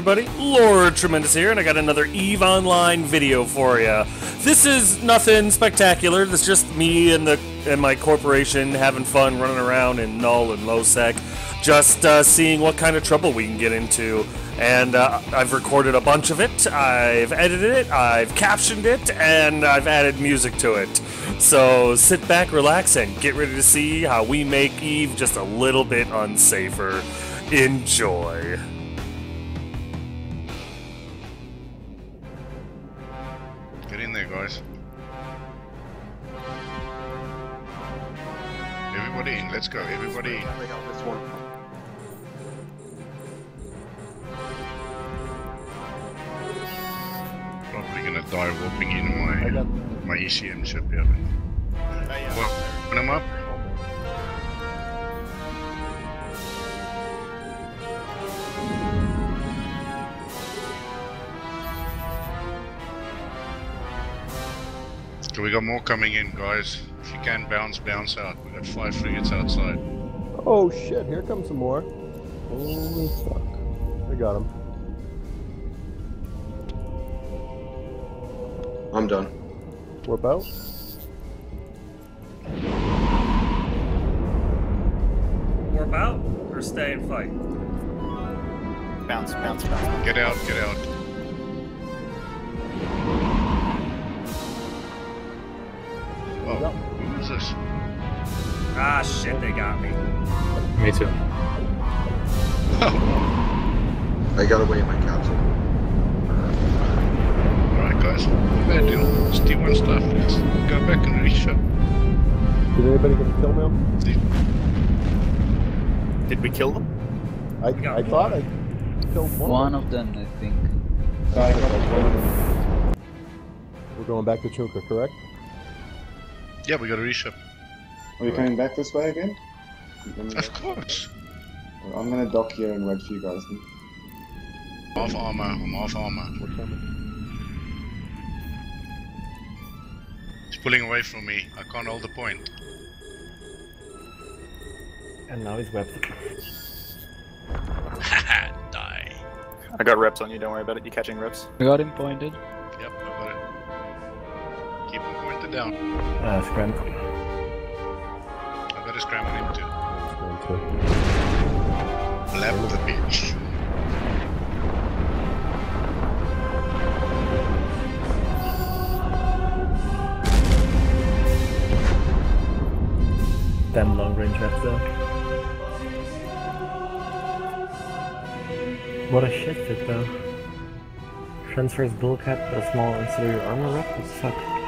everybody? Lord Tremendous here, and I got another EVE Online video for you. This is nothing spectacular. This is just me and the and my corporation having fun running around in null and low sec, just uh, seeing what kind of trouble we can get into. And uh, I've recorded a bunch of it. I've edited it. I've captioned it, and I've added music to it. So sit back, relax, and get ready to see how we make Eve just a little bit unsafer. Enjoy. Everybody in, let's go, everybody in. Probably gonna die warping in my my ECM ship here. Well, open them up. So we got more coming in, guys. If you can bounce, bounce out. We got five frigates outside. Oh shit, here comes some more. Holy fuck. I got him. I'm done. Warp out. Warp out or stay and fight? Bounce, bounce, bounce. Get out, get out. Oh, who's this? Ah, shit, they got me. Me too. I got away in my capsule. Alright, guys. What are doing? It's T1 stuff. Let's go back and reshow. Did anybody get a kill now? Did we kill them? I, I thought I killed one. One of them, I think. We're going back to Choker, correct? Yeah, we got a reship. Are you coming back this way again? Of course. I'm gonna dock here and wait for you guys. Then. Half armor. I'm half armor. We're coming. He's pulling away from me. I can't hold the point. And now he's webbed. Haha, die. I got reps on you, don't worry about it. You're catching reps? I got him pointed. Pointed down. Uh, scram. I got a scram on him too. Lap the bitch. Damn long range reps though. What a shit fit though. Transfers bull cap but a small ancillary armor rep? What the fuck?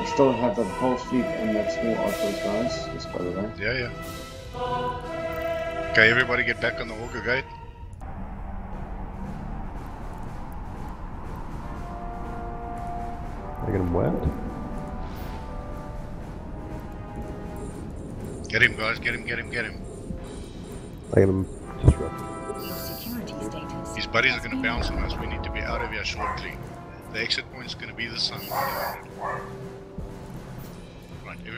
I still have the whole fleet and that small outpost, guys. Just by the way. Yeah, yeah. Okay, everybody get back on the Orca gate. I get him webbed? Get him, guys. Get him, get him, get him. I get him disrupted. Your security. His buddies are going to bounce on us. We need to be out of here shortly. The exit point is going to be the sun.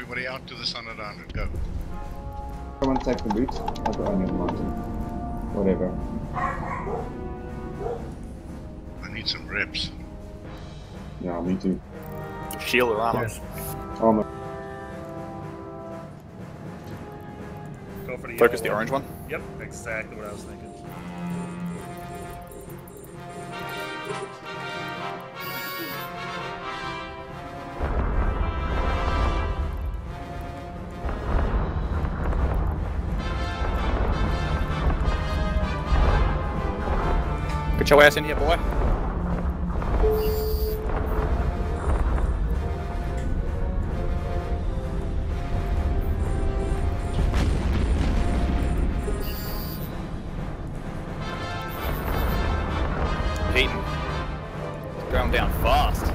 Right, everybody out to the sun at 100. Go. Someone take the boots. I'll go on the mountain. Whatever. I need some reps. Yeah, me too. Shield or armor? Yes. Armor. Go for the Focus the orange one. Yep, exactly what I was thinking. Get your ass in here, boy. Peyton. It's going down fast.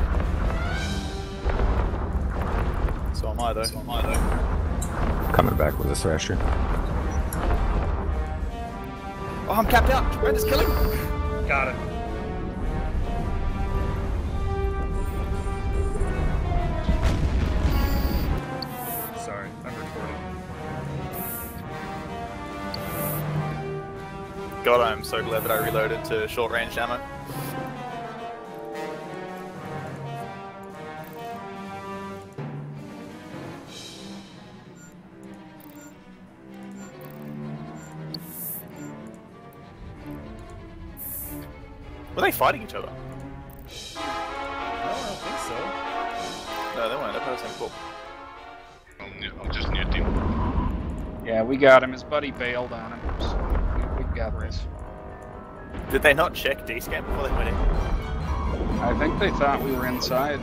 So am I though. So am I though. Coming back with a thrasher. Oh, I'm capped out. Tremendous killing. Got it. Sorry, I'm recording. God, I'm so glad that I reloaded to short range ammo. Were they fighting each other? No, I don't think so. No, they weren't. They're posting cool. I'll, nu- I'll just nuke him. Yeah, we got him. His buddy bailed on him. So we, we got this. Did they not check D scan before they went in? I think they thought we were inside.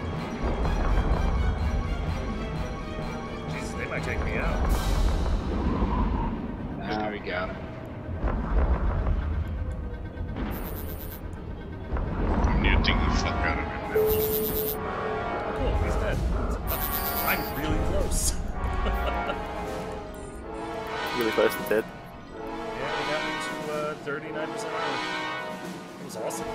Jesus, they might take me out. Nah, we got him. I'm nuking the fuck out of him now. Cool, he's dead. I'm really close. Really close to dead. Yeah, we got me to uh, 39% armor. That was awesome.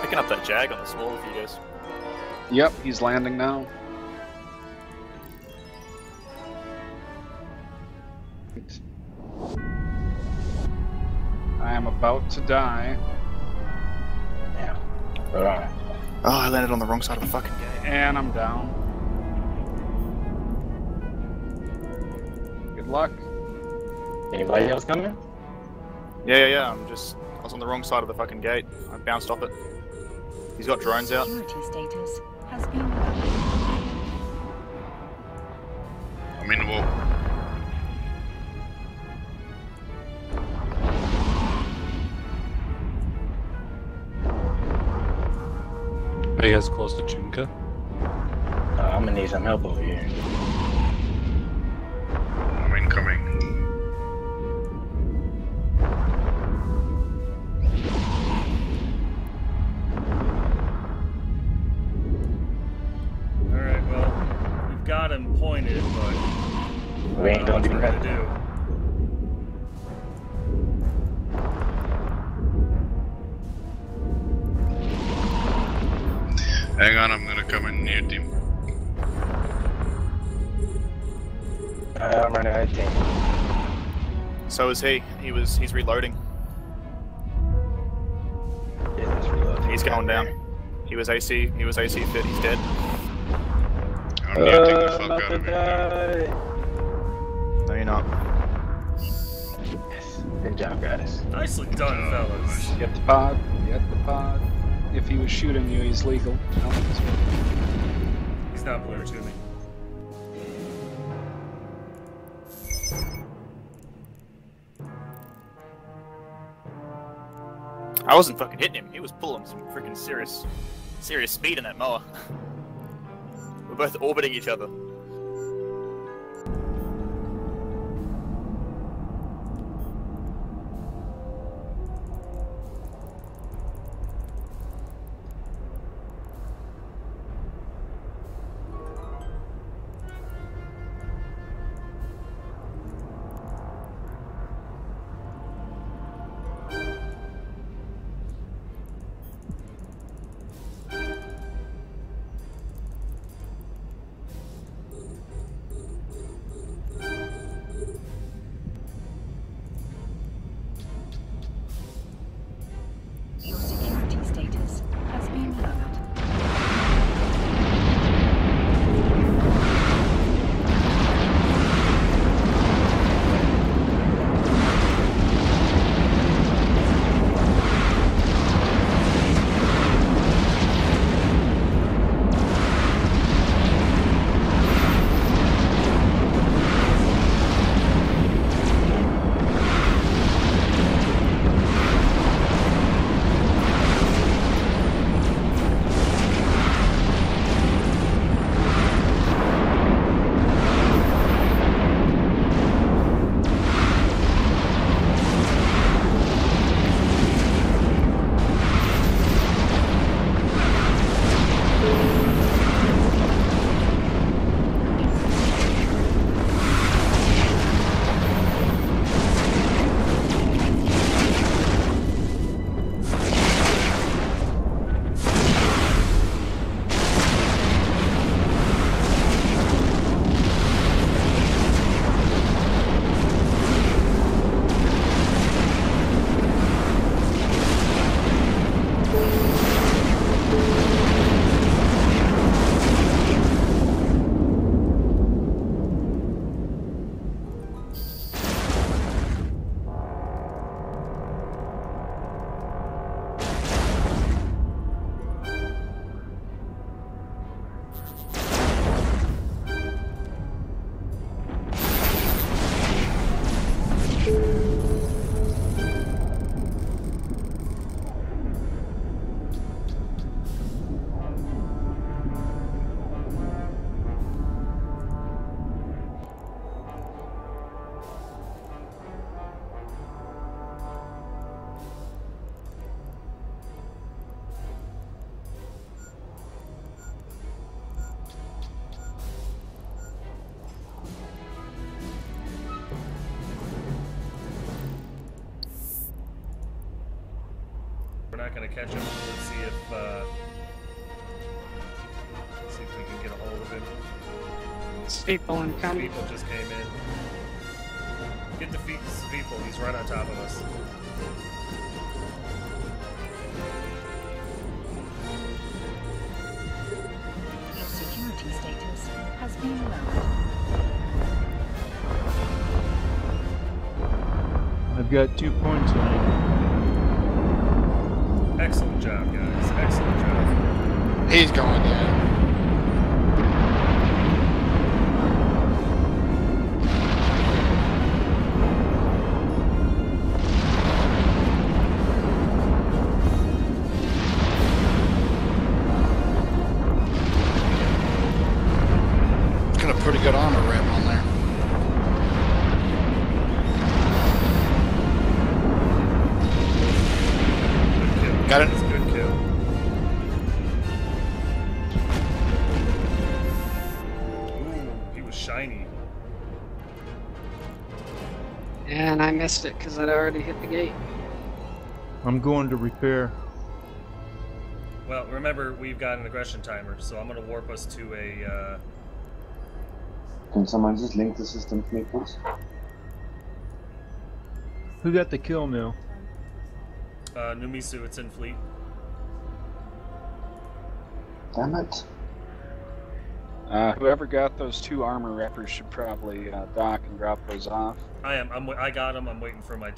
Picking up that jag on the small for you guys. Yep, he's landing now. I am about to die. Yeah. Alright. Oh, I landed on the wrong side of the fucking gate. And I'm down. Good luck. Anybody else coming? Yeah, yeah, yeah. I'm just. I was on the wrong side of the fucking gate. I bounced off it. He's got drones out. Security status has been I'm in the wall. Are you guys close to Chinka? Uh, I'm gonna need some help over here. Him pointed, but. We ain't gonna do what we're that. gonna do. Hang on, I'm gonna come and nuke him. Uh, I'm running out of team. So is he. He was. He's reloading. Yeah, let's reload. He's going down. He was AC. He was AC fit. He's dead. I'm nuking the Uh, fuck out of him now. No, you're not. Yes. Good job, guys. Nicely done, fellas. Get the pod. Get the pod. If he was shooting you, he's legal. No, he's- He's not blue to me. I wasn't fucking hitting him. He was pulling some freaking serious, serious speed in that mower. We're both orbiting each other. Not gonna catch him. Let's see if uh, see if we can get a hold of him. People incoming. People just came in. Get the feet, people. He's right on top of us. Your security status has been lowered. I've got two points on Excellent He's going down. And I missed it because I'd already hit the gate. I'm going to repair. Well, remember we've got an aggression timer, so I'm gonna warp us to a. Uh, Can someone just link the system to me, please? Who got the killmail? uh, Numisu, it's in fleet. Damn it. Uh, whoever got those two armor reppers should probably uh, dock and drop those off. I am. I'm. I got them. I'm waiting for my.